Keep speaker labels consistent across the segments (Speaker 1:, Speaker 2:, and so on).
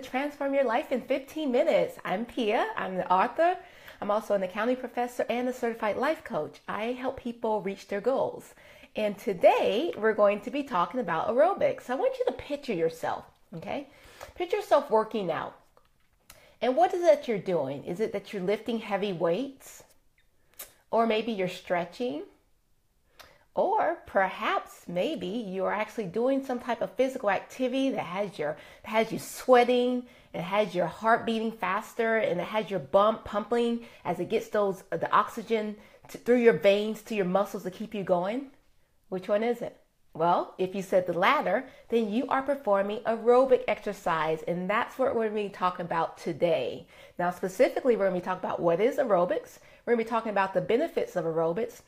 Speaker 1: Transform Your Life in 15 Minutes. I'm Pia, I'm the author. I'm also an accounting professor and a certified life coach. I help people reach their goals. And today we're going to be talking about aerobics. I want you to picture yourself, okay? Picture yourself working out. And what is it you're doing? Is it that you're lifting heavy weights? Or maybe you're stretching? Or perhaps maybe you're actually doing some type of physical activity that has your has you sweating, it has your heart beating faster, and it has your bump pumping as it gets those the oxygen to, through your veins to your muscles to keep you going. Which one is it? Well, if you said the latter, then you are performing aerobic exercise, and that's what we're going to be talking about today. Now, specifically, we're going to be talking about what is aerobics. We're going to be talking about the benefits of aerobics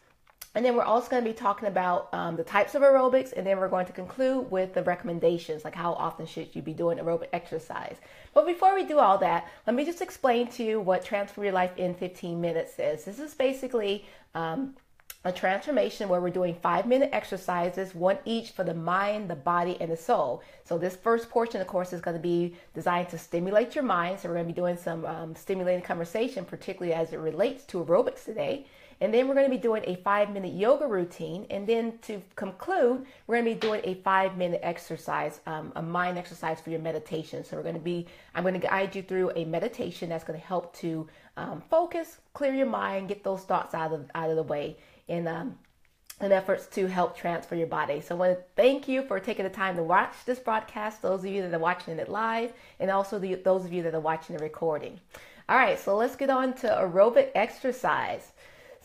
Speaker 1: and then we're also going to be talking about um, the types of aerobics, and then we're going to conclude with the recommendations, like how often should you be doing aerobic exercise. But before we do all that, let me just explain to you what Transform Your Life in 15 Minutes is. This is basically um, a transformation where we're doing five minute exercises, one each for the mind, the body, and the soul. So, this first portion, of course, is going to be designed to stimulate your mind. So, we're going to be doing some um, stimulating conversation, particularly as it relates to aerobics today. And then we're going to be doing a five minute yoga routine. And then to conclude, we're going to be doing a five minute exercise, um, a mind exercise for your meditation. So we're going to be, I'm going to guide you through a meditation that's going to help to um, focus, clear your mind, get those thoughts out of, out of the way. And, um, in efforts to help transfer your body. So I want to thank you for taking the time to watch this broadcast, those of you that are watching it live, and also the, those of you that are watching the recording. All right, so let's get on to aerobic exercise.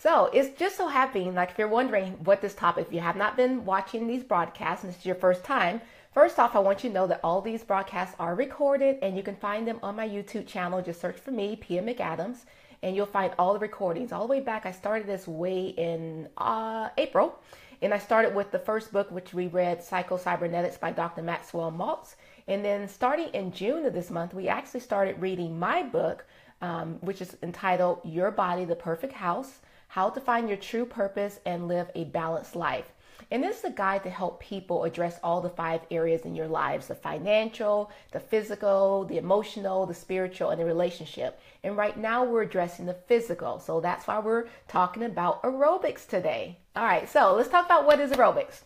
Speaker 1: So it's just so happening, like if you're wondering what this topic, if you have not been watching these broadcasts and this is your first time, first off, I want you to know that all these broadcasts are recorded and you can find them on my YouTube channel. Just search for me, Pia McAdams, and you'll find all the recordings all the way back. I started this way in uh, April, and I started with the first book, which we read, Psycho Cybernetics by Dr. Maxwell Maltz. And then starting in June of this month, we actually started reading my book, um, which is entitled Your Body, the Perfect House how to find your true purpose and live a balanced life. And this is a guide to help people address all the five areas in your lives the financial, the physical, the emotional, the spiritual, and the relationship. And right now we're addressing the physical. So that's why we're talking about aerobics today. All right, so let's talk about what is aerobics.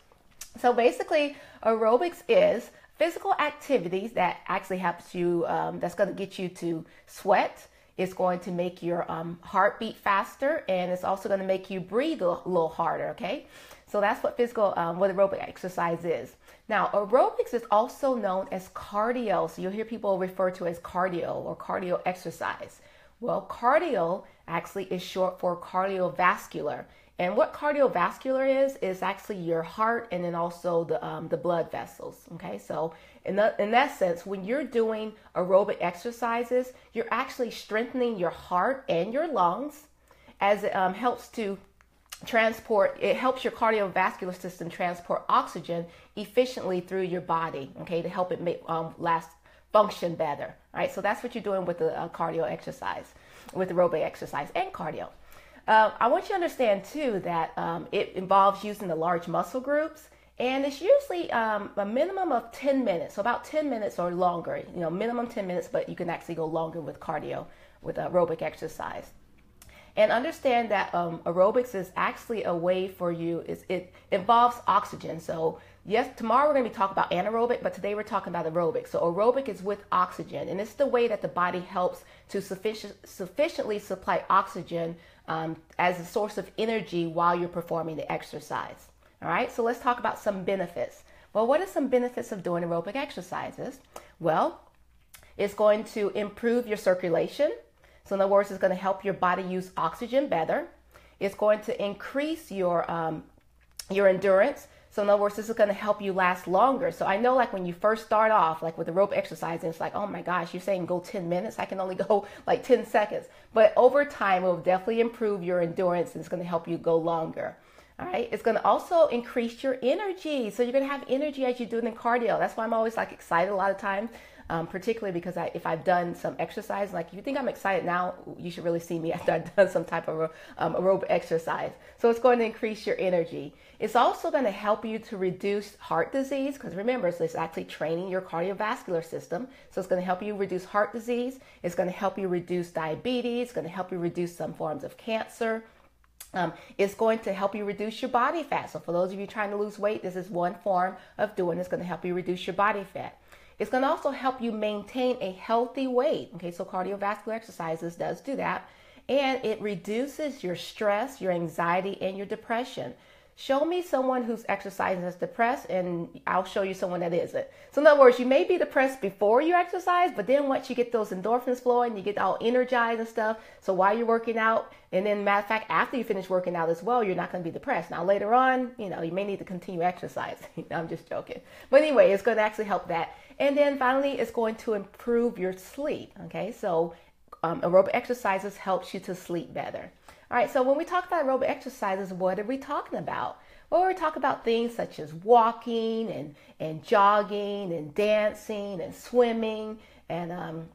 Speaker 1: So basically, aerobics is physical activities that actually helps you, um, that's going to get you to sweat, it's going to make your um, heart beat faster and it's also going to make you breathe a little harder, okay? So that's what physical, um, what aerobic exercise is. Now, aerobics is also known as cardio. So you'll hear people refer to as cardio or cardio exercise. Well, cardio actually is short for cardiovascular. And what cardiovascular is is actually your heart and then also the um, the blood vessels. Okay, so in that in that sense, when you're doing aerobic exercises, you're actually strengthening your heart and your lungs, as it um, helps to transport. It helps your cardiovascular system transport oxygen efficiently through your body. Okay, to help it make um, last function better. Right, so that's what you're doing with the uh, cardio exercise, with aerobic exercise and cardio. Uh, I want you to understand too that um, it involves using the large muscle groups, and it's usually um, a minimum of 10 minutes, so about 10 minutes or longer. You know, minimum 10 minutes, but you can actually go longer with cardio, with aerobic exercise. And understand that um, aerobics is actually a way for you. Is it involves oxygen. So yes, tomorrow we're going to be talking about anaerobic, but today we're talking about aerobic. So aerobic is with oxygen, and it's the way that the body helps to sufficient, sufficiently supply oxygen um, as a source of energy while you're performing the exercise. All right, so let's talk about some benefits. Well, what are some benefits of doing aerobic exercises? Well, it's going to improve your circulation. So, in other words, it's going to help your body use oxygen better. It's going to increase your um, your endurance. So in other words, this is going to help you last longer. So I know like when you first start off, like with the rope exercise, it's like, oh my gosh, you're saying go 10 minutes. I can only go like 10 seconds. But over time, it will definitely improve your endurance and it's going to help you go longer. All right. It's going to also increase your energy. So you're going to have energy as you're doing the cardio. That's why I'm always like excited a lot of times um, particularly because I, if I've done some exercise, like if you think I'm excited now, you should really see me after I've done some type of um, aerobic exercise. So it's going to increase your energy. It's also going to help you to reduce heart disease because remember, so it's actually training your cardiovascular system. So it's going to help you reduce heart disease. It's going to help you reduce diabetes. It's going to help you reduce some forms of cancer. Um, it's going to help you reduce your body fat. So, for those of you trying to lose weight, this is one form of doing. It's going to help you reduce your body fat. It's going to also help you maintain a healthy weight. Okay, so cardiovascular exercises does do that, and it reduces your stress, your anxiety, and your depression. Show me someone who's exercising that's depressed, and I'll show you someone that isn't. So, in other words, you may be depressed before you exercise, but then once you get those endorphins flowing, you get all energized and stuff. So, while you're working out, and then, matter of fact, after you finish working out as well, you're not going to be depressed. Now, later on, you know, you may need to continue exercising. I'm just joking. But anyway, it's going to actually help that. And then finally, it's going to improve your sleep. Okay, so um, aerobic exercises helps you to sleep better. All right, so when we talk about aerobic exercises, what are we talking about? Well, we talk about things such as walking and, and jogging and dancing and swimming and um,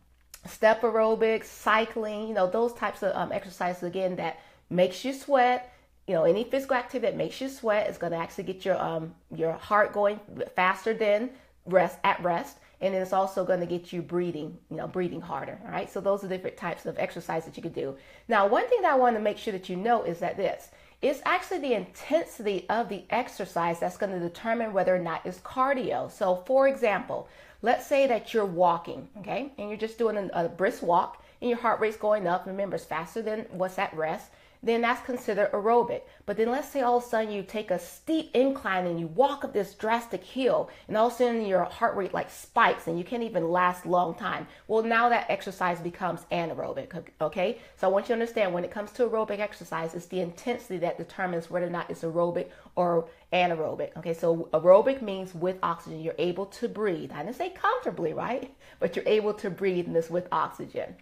Speaker 1: step aerobics, cycling, you know, those types of um, exercises, again, that makes you sweat. You know, any physical activity that makes you sweat is going to actually get your um, your heart going faster than rest at rest and it's also going to get you breathing, you know, breathing harder. All right. So those are different types of exercise that you could do. Now, one thing that I want to make sure that you know is that this is actually the intensity of the exercise that's going to determine whether or not it's cardio. So, for example, let's say that you're walking, okay, and you're just doing a, a brisk walk, and your heart rate's going up. Remember, it's faster than what's at rest then that's considered aerobic. But then let's say all of a sudden you take a steep incline and you walk up this drastic hill, and all of a sudden your heart rate like spikes and you can't even last long time. Well, now that exercise becomes anaerobic. Okay, so I want you to understand when it comes to aerobic exercise, it's the intensity that determines whether or not it's aerobic or anaerobic. Okay, so aerobic means with oxygen, you're able to breathe. I didn't say comfortably, right? But you're able to breathe in this with oxygen.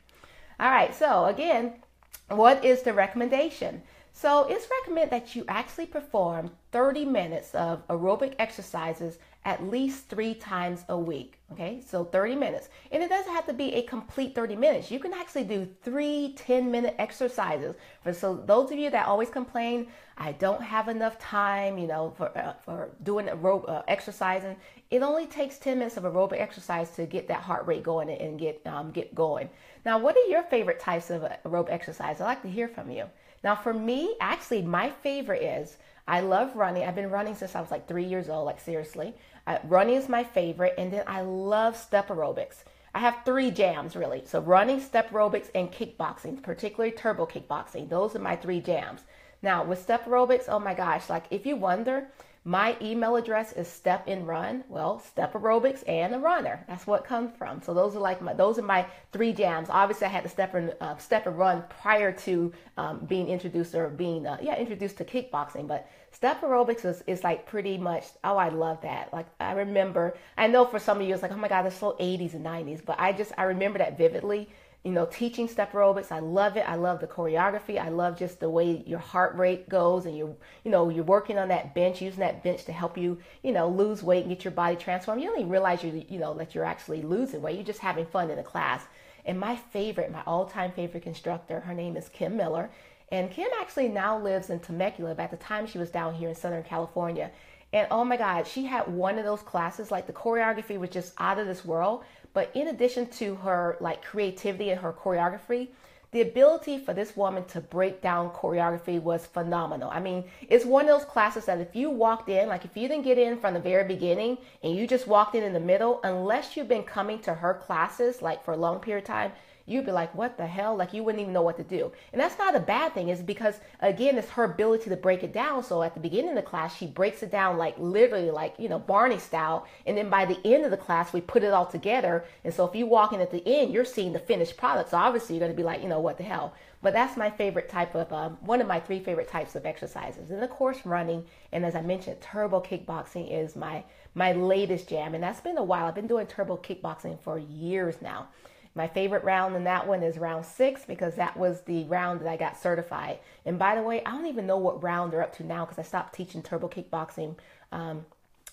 Speaker 1: All right, so again, what is the recommendation? So it's recommended that you actually perform 30 minutes of aerobic exercises at least three times a week. Okay, so 30 minutes. And it doesn't have to be a complete 30 minutes. You can actually do three 10 minute exercises. For so those of you that always complain, I don't have enough time, you know, for, uh, for doing aerobic uh, exercising. It only takes 10 minutes of aerobic exercise to get that heart rate going and get um, get going. Now, what are your favorite types of aerobic exercise? I'd like to hear from you. Now, for me, actually, my favorite is I love running. I've been running since I was like three years old, like seriously. Uh, running is my favorite, and then I love step aerobics. I have three jams really. So running, step aerobics, and kickboxing, particularly turbo kickboxing. Those are my three jams. Now with step aerobics, oh my gosh, like if you wonder, my email address is Step and Run. Well, Step Aerobics and a runner. That's what comes from. So those are like my those are my three jams. Obviously, I had to step and uh, step and run prior to um, being introduced or being uh, yeah introduced to kickboxing. But Step Aerobics is, is like pretty much oh I love that. Like I remember. I know for some of you it's like oh my god that's so 80s and 90s, but I just I remember that vividly you know, teaching step aerobics. I love it. I love the choreography. I love just the way your heart rate goes and you're, you know, you're working on that bench, using that bench to help you, you know, lose weight and get your body transformed. You don't even realize you, you know, that you're actually losing weight. You're just having fun in the class. And my favorite, my all-time favorite instructor, her name is Kim Miller. And Kim actually now lives in Temecula, but at the time she was down here in Southern California. And oh my God, she had one of those classes, like the choreography was just out of this world. But in addition to her like creativity and her choreography, the ability for this woman to break down choreography was phenomenal. I mean, it's one of those classes that if you walked in, like if you didn't get in from the very beginning and you just walked in in the middle, unless you've been coming to her classes like for a long period of time, you'd be like, what the hell? Like you wouldn't even know what to do. And that's not a bad thing, is because again, it's her ability to break it down. So at the beginning of the class, she breaks it down like literally like, you know, Barney style. And then by the end of the class, we put it all together. And so if you walk in at the end, you're seeing the finished product. So obviously you're going to be like, you know, what the hell? But that's my favorite type of, um, one of my three favorite types of exercises. And of course, running. And as I mentioned, turbo kickboxing is my, my latest jam. And that's been a while. I've been doing turbo kickboxing for years now. My favorite round in that one is round six because that was the round that I got certified. And by the way, I don't even know what round they're up to now because I stopped teaching turbo kickboxing um,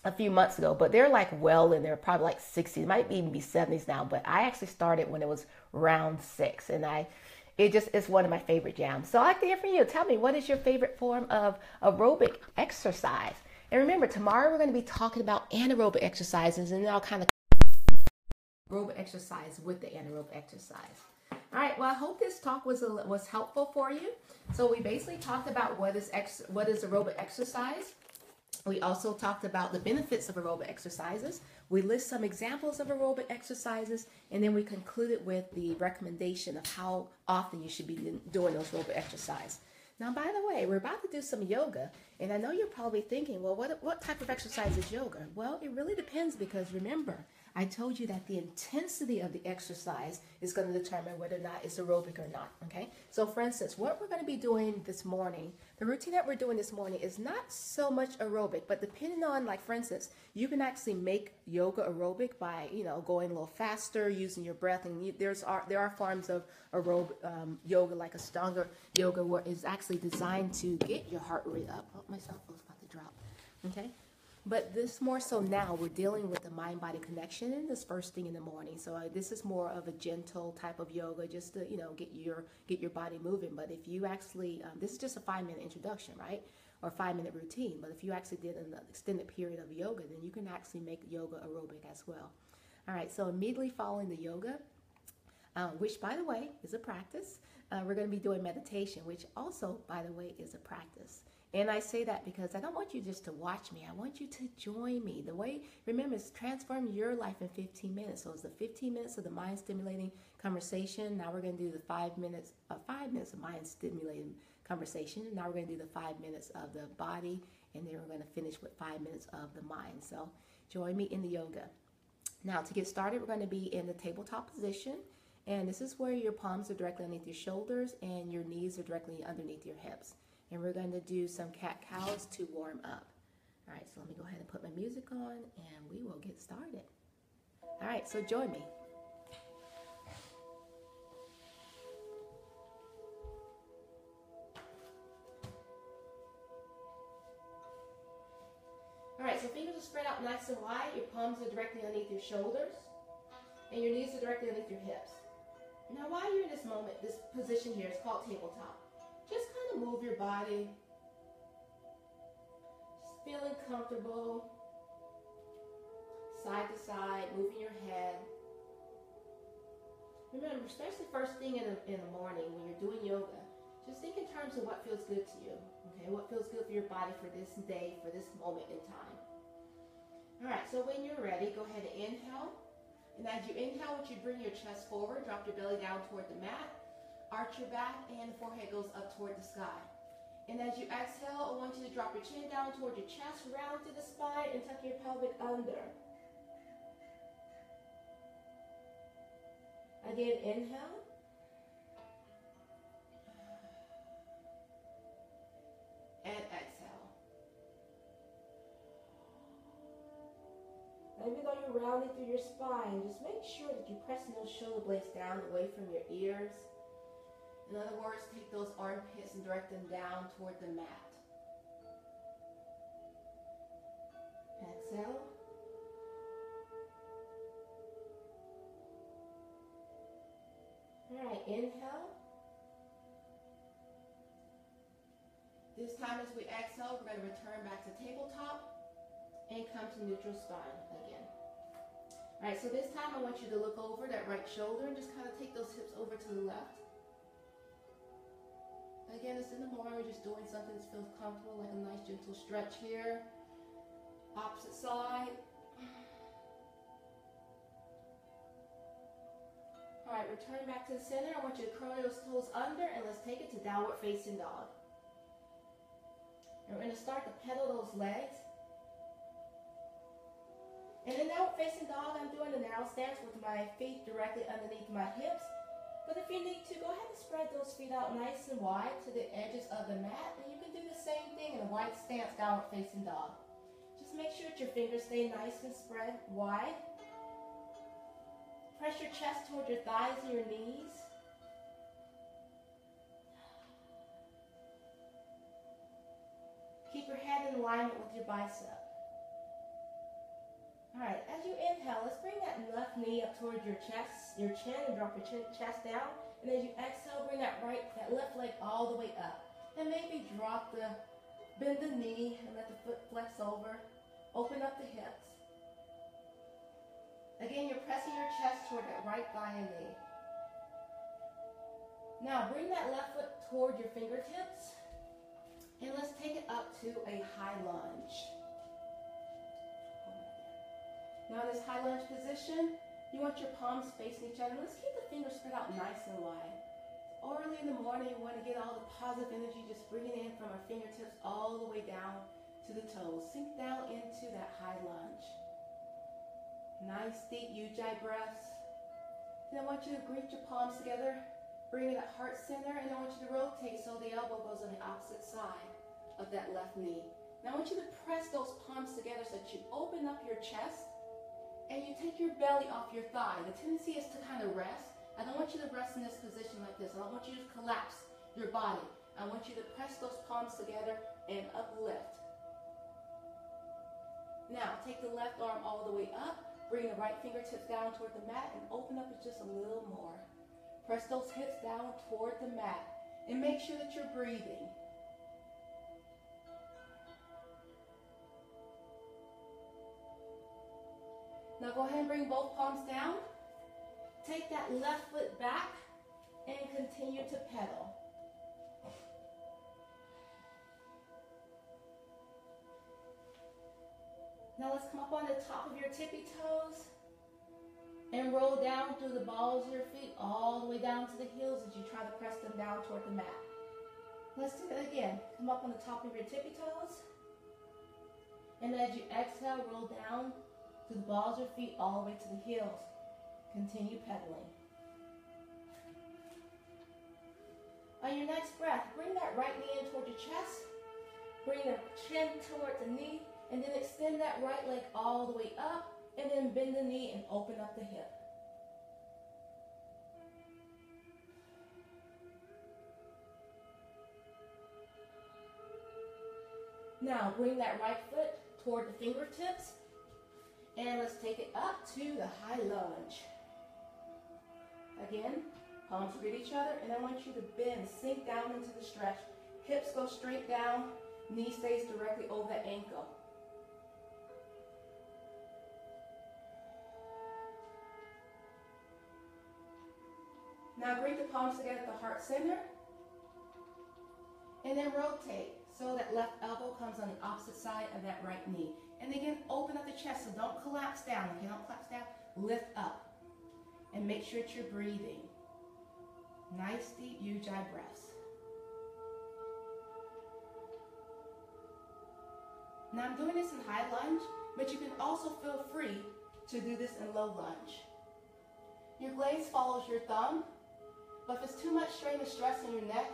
Speaker 1: a few months ago, but they're like well in there, probably like 60s, might even be 70s now. But I actually started when it was round six, and I it just is one of my favorite jams. So I'd like to hear from you. Tell me, what is your favorite form of aerobic exercise? And remember, tomorrow we're going to be talking about anaerobic exercises, and then I'll kind of aerobic exercise with the anaerobic exercise. All right. Well, I hope this talk was a, was helpful for you. So we basically talked about what is ex, what is aerobic exercise. We also talked about the benefits of aerobic exercises. We list some examples of aerobic exercises, and then we concluded with the recommendation of how often you should be doing those aerobic exercise. Now, by the way, we're about to do some yoga, and I know you're probably thinking, well, what, what type of exercise is yoga? Well, it really depends because remember, I told you that the intensity of the exercise is going to determine whether or not it's aerobic or not. Okay. So, for instance, what we're going to be doing this morning, the routine that we're doing this morning is not so much aerobic, but depending on, like, for instance, you can actually make yoga aerobic by, you know, going a little faster, using your breath, and you, there's are there are forms of aerobic um, yoga, like Ashtanga yoga, where it's actually designed to get your heart rate up. Oh, my cell phone's about to drop. Okay. But this more so now, we're dealing with the mind body connection in this first thing in the morning. So uh, this is more of a gentle type of yoga, just to you know get your get your body moving. But if you actually, um, this is just a five minute introduction, right, or five minute routine. But if you actually did an extended period of yoga, then you can actually make yoga aerobic as well. All right. So immediately following the yoga, uh, which by the way is a practice, uh, we're going to be doing meditation, which also by the way is a practice. And I say that because I don't want you just to watch me. I want you to join me. The way, remember, it's transform your life in 15 minutes. So it's the 15 minutes of the mind stimulating conversation. Now we're going to do the five minutes, uh, five minutes of mind stimulating conversation. Now we're going to do the five minutes of the body, and then we're going to finish with five minutes of the mind. So join me in the yoga. Now to get started, we're going to be in the tabletop position. And this is where your palms are directly underneath your shoulders and your knees are directly underneath your hips and we're going to do some cat cows to warm up. All right, so let me go ahead and put my music on and we will get started. All right, so join me. All right, so fingers are spread out nice and wide. Your palms are directly underneath your shoulders and your knees are directly underneath your hips. Now, while you're in this moment, this position here is called tabletop move your body. Just feeling comfortable. Side to side, moving your head. Remember, especially first thing in the, in the morning when you're doing yoga, just think in terms of what feels good to you. Okay, what feels good for your body for this day, for this moment in time. All right, so when you're ready, go ahead and inhale. And as you inhale, would you bring your chest forward, drop your belly down toward the mat. Arch your back and the forehead goes up toward the sky. And as you exhale, I want you to drop your chin down toward your chest, round to the spine, and tuck your pelvic under. Again, inhale. And exhale. even though you're rounding through your spine, just make sure that you're pressing those shoulder blades down away from your ears. In other words, take those armpits and direct them down toward the mat. Exhale. All right, inhale. This time as we exhale, we're going to return back to tabletop and come to neutral spine again. All right, so this time I want you to look over that right shoulder and just kind of take those hips over to the left. Again, it's in the morning, we're just doing something that feels comfortable, like a nice gentle stretch here. Opposite side. All right, return back to the center. I want you to curl those toes under and let's take it to downward facing dog. And we're going to start to pedal those legs. And in downward facing dog, I'm doing a narrow stance with my feet directly underneath my hips but if you need to, go ahead and spread those feet out nice and wide to the edges of the mat. And you can do the same thing in a wide stance, downward facing dog. Just make sure that your fingers stay nice and spread wide. Press your chest towards your thighs and your knees. Keep your head in alignment with your bicep. All right, as you inhale, let's bring that left knee up towards your chest, your chin, and drop your chin, chest down. And as you exhale, bring that right, that left leg all the way up. And maybe drop the, bend the knee and let the foot flex over. Open up the hips. Again, you're pressing your chest toward that right thigh and knee. Now bring that left foot toward your fingertips. And let's take it up to a high lunge. Now in this high lunge position, you want your palms facing each other. Let's keep the fingers spread out nice and wide. Early in the morning, you want to get all the positive energy just bringing in from our fingertips all the way down to the toes. Sink down into that high lunge. Nice deep Ujjayi breaths. Then I want you to grip your palms together, bring that heart center, and I want you to rotate so the elbow goes on the opposite side of that left knee. Now I want you to press those palms together so that you open up your chest and you take your belly off your thigh. The tendency is to kind of rest. I don't want you to rest in this position like this. I don't want you to collapse your body. I want you to press those palms together and uplift. Now, take the left arm all the way up. Bring the right fingertips down toward the mat and open up just a little more. Press those hips down toward the mat and make sure that you're breathing. Now go ahead and bring both palms down. Take that left foot back and continue to pedal. Now let's come up on the top of your tippy toes and roll down through the balls of your feet all the way down to the heels as you try to press them down toward the mat. Let's do it again. Come up on the top of your tippy toes. And as you exhale, roll down to the balls of your feet all the way to the heels. Continue pedaling. On your next breath, bring that right knee in toward your chest. Bring the chin toward the knee. And then extend that right leg all the way up. And then bend the knee and open up the hip. Now bring that right foot toward the fingertips and let's take it up to the high lunge. Again, palms greet each other, and I want you to bend, sink down into the stretch. Hips go straight down, knee stays directly over the ankle. Now bring the palms together at the heart center, and then rotate. So that left elbow comes on the opposite side of that right knee. And again, open up the chest, so don't collapse down. You don't collapse down, lift up. And make sure that you're breathing. Nice deep Ujjayi breaths. Now I'm doing this in high lunge, but you can also feel free to do this in low lunge. Your glaze follows your thumb, but if it's too much strain and stress in your neck,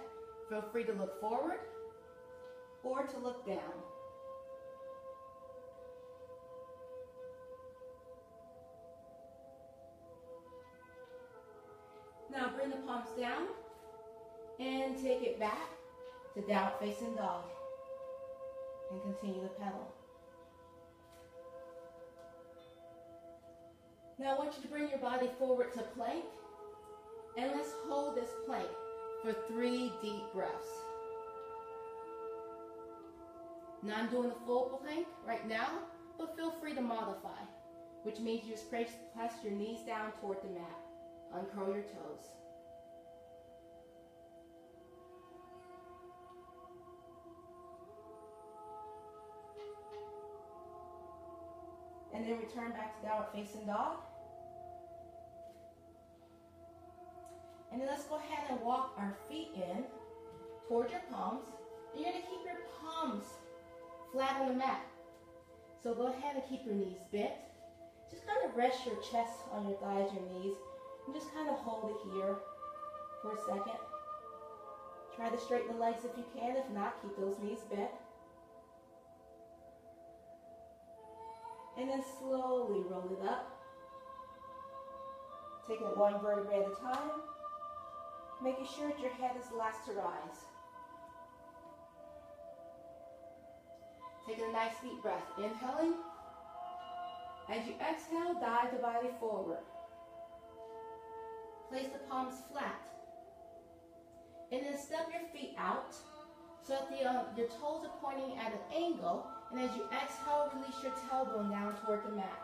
Speaker 1: feel free to look forward or to look down. Now bring the palms down and take it back to down facing dog and continue to pedal. Now I want you to bring your body forward to plank and let's hold this plank for three deep breaths. Now I'm doing the full plank right now, but feel free to modify, which means you just press, press your knees down toward the mat. Uncurl your toes. And then return back to downward facing dog. And then let's go ahead and walk our feet in towards your palms. And you're gonna keep your palms flat on the mat. So go ahead and keep your knees bent. Just kind of rest your chest on your thighs, your knees, and just kind of hold it here for a second. Try to straighten the legs if you can. If not, keep those knees bent. And then slowly roll it up. Taking it one vertebrae at a time. Making sure that your head is last to rise. Taking a nice deep breath. Inhaling As you exhale, dive the body forward. Place the palms flat. And then step your feet out so that the, um, your toes are pointing at an angle. And as you exhale, release your tailbone down toward the mat.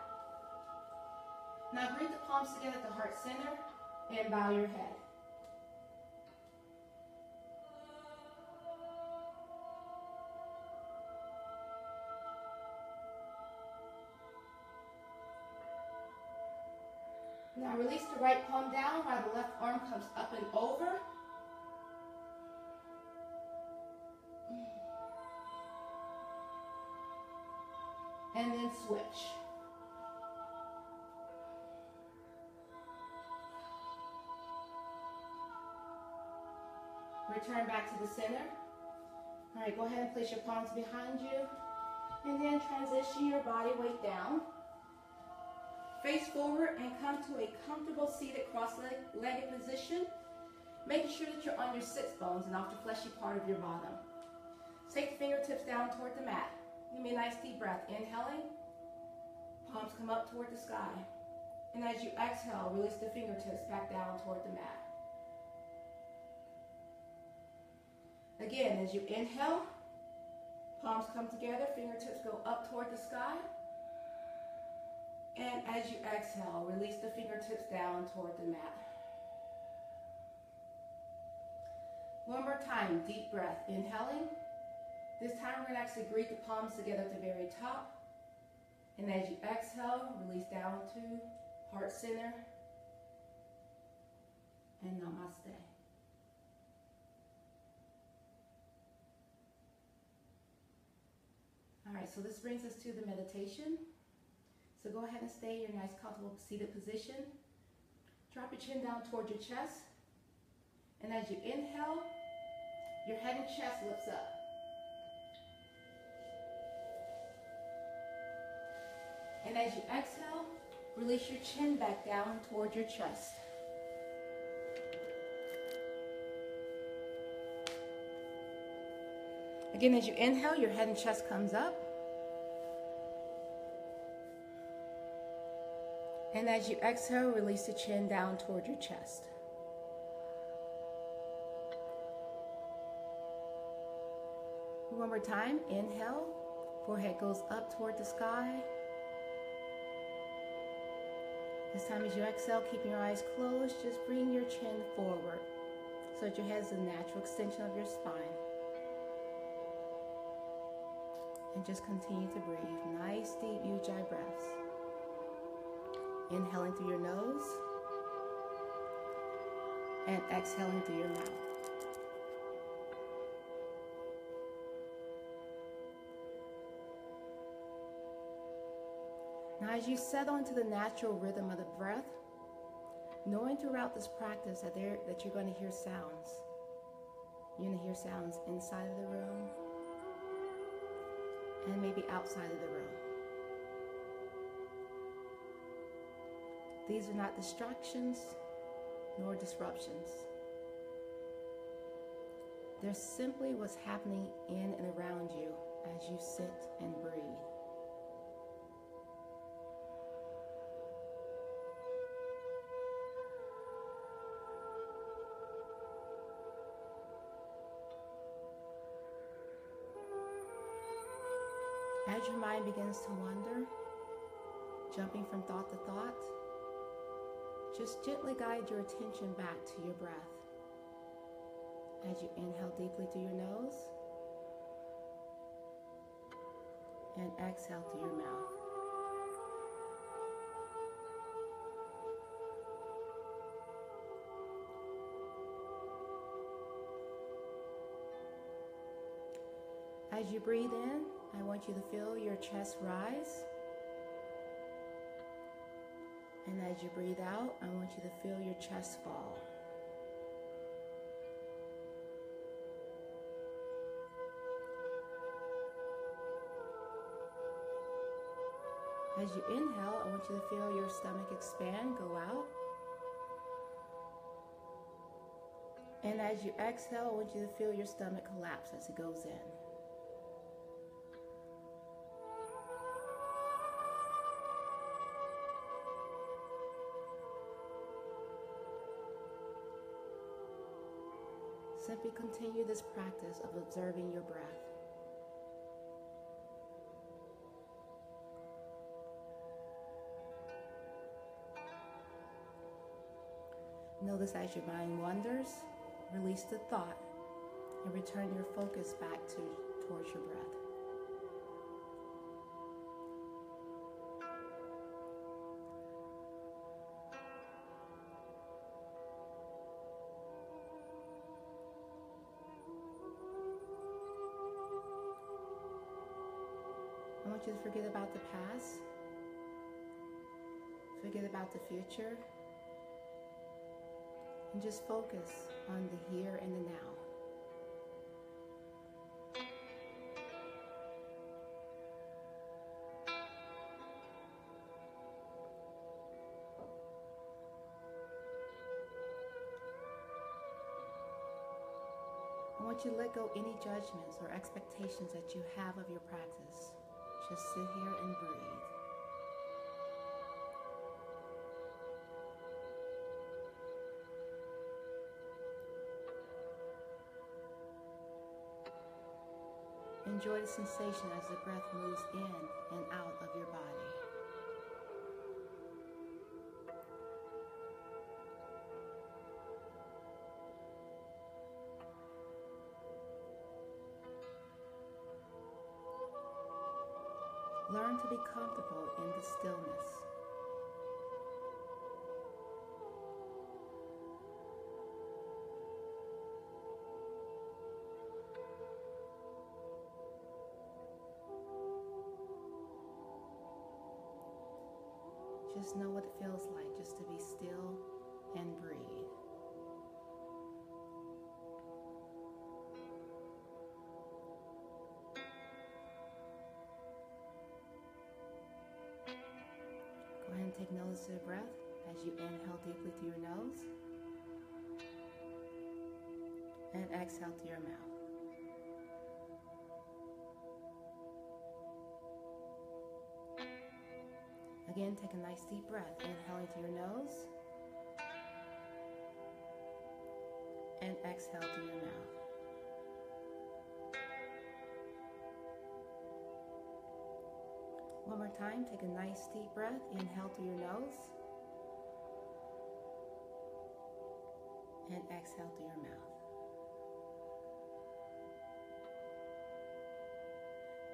Speaker 1: Now bring the palms together at the heart center and bow your head. Now release the right palm down while the left arm comes up and over. And then switch. Return back to the center. All right, go ahead and place your palms behind you. And then transition your body weight down. Face forward and come to a comfortable seated cross-legged position, making sure that you're on your sits bones and off the fleshy part of your bottom. Take the fingertips down toward the mat. Give me a nice deep breath. Inhaling, palms come up toward the sky. And as you exhale, release the fingertips back down toward the mat. Again, as you inhale, palms come together, fingertips go up toward the sky. And as you exhale, release the fingertips down toward the mat. One more time, deep breath. Inhaling. This time we're going to actually greet the palms together at the very top. And as you exhale, release down to heart center and namaste. All right, so this brings us to the meditation. So go ahead and stay in your nice comfortable seated position. Drop your chin down towards your chest. And as you inhale, your head and chest lifts up. And as you exhale, release your chin back down towards your chest. Again, as you inhale, your head and chest comes up. And as you exhale, release the chin down toward your chest. One more time. Inhale. Forehead goes up toward the sky. This time as you exhale, keeping your eyes closed, just bring your chin forward so that your head is the natural extension of your spine. And just continue to breathe. Nice, deep Ujjayi breaths. Inhaling through your nose and exhaling through your mouth. Now, as you settle into the natural rhythm of the breath, knowing throughout this practice that, there, that you're going to hear sounds. You're going to hear sounds inside of the room and maybe outside of the room. These are not distractions nor disruptions. They're simply what's happening in and around you as you sit and breathe. As your mind begins to wander, jumping from thought to thought, just gently guide your attention back to your breath. As you inhale deeply through your nose and exhale through your mouth. As you breathe in, I want you to feel your chest rise. And as you breathe out, I want you to feel your chest fall. As you inhale, I want you to feel your stomach expand, go out. And as you exhale, I want you to feel your stomach collapse as it goes in. Simply continue this practice of observing your breath. Notice as your mind wanders, release the thought and return your focus back to towards your breath. Forget about the past, forget about the future, and just focus on the here and the now. I want you to let go any judgments or expectations that you have of your practice. Just sit here and breathe. Enjoy the sensation as the breath moves in and out of your body. Learn to be comfortable in the stillness. Just know what it feels like take notice of your breath as you inhale deeply through your nose and exhale through your mouth. Again, take a nice deep breath, inhaling through your nose and exhale through your mouth. One more time, take a nice deep breath, inhale through your nose and exhale through your mouth.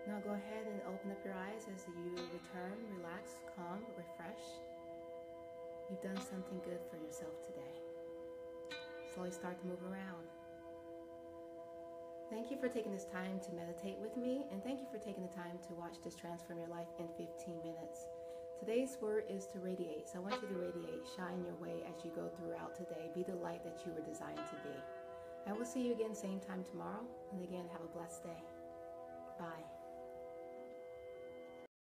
Speaker 1: Now go ahead and open up your eyes as you return, relax, calm, refresh. You've done something good for yourself today. Slowly start to move around. Thank you for taking this time to meditate with me, and thank you for taking the time to watch this transform your life in 15 minutes. Today's word is to radiate. So I want you to radiate, shine your way as you go throughout today. Be the light that you were designed to be. I will see you again same time tomorrow, and again, have a blessed day.